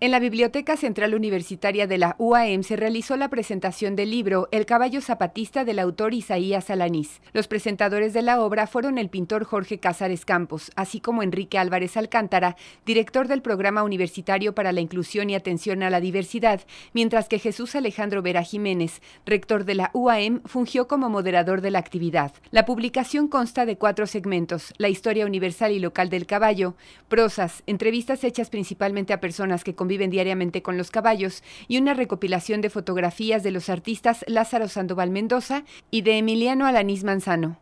En la Biblioteca Central Universitaria de la UAM se realizó la presentación del libro El caballo zapatista del autor Isaías Alanís. Los presentadores de la obra fueron el pintor Jorge Cázares Campos, así como Enrique Álvarez Alcántara, director del Programa Universitario para la Inclusión y Atención a la Diversidad, mientras que Jesús Alejandro Vera Jiménez, rector de la UAM, fungió como moderador de la actividad. La publicación consta de cuatro segmentos, la historia universal y local del caballo, prosas, entrevistas hechas principalmente a personas que conviven diariamente con los caballos, y una recopilación de fotografías de los artistas Lázaro Sandoval Mendoza y de Emiliano Alanís Manzano.